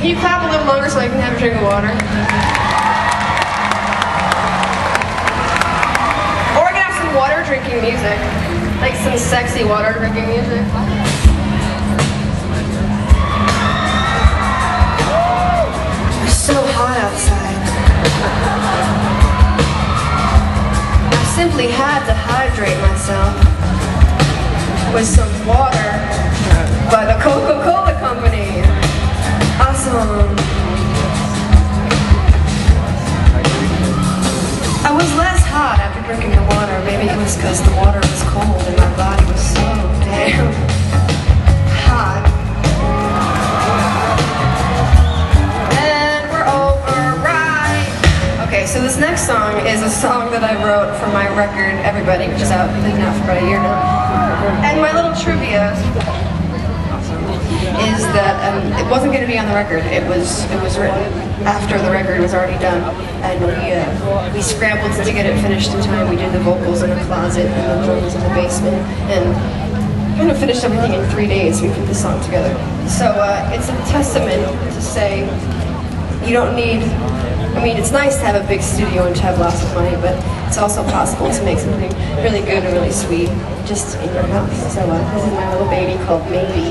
Can you clap a little longer so I can have a drink of water? Or I can have some water drinking music. Like some sexy water drinking music. It's so hot outside. I simply had to hydrate myself with some water was because the water was cold and my body was so damn hot. And we're over, right? Okay, so this next song is a song that I wrote for my record, Everybody, which is out, been for about a year now. And my little trivia is um, it wasn't going to be on the record. It was it was written after the record was already done, and we uh, we scrambled to get it finished in time. We did the vocals in the closet and the drums in the basement, and kind of finished everything in three days. We put the song together. So uh, it's a testament to say you don't need. I mean, it's nice to have a big studio and to have lots of money, but it's also possible to make something really good and really sweet just in your house. So uh, this is my little baby called Maybe.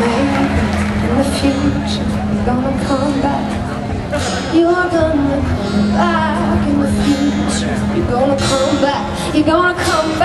maybe in the future. You're gonna come back. You're gonna back gonna come back. You're gonna come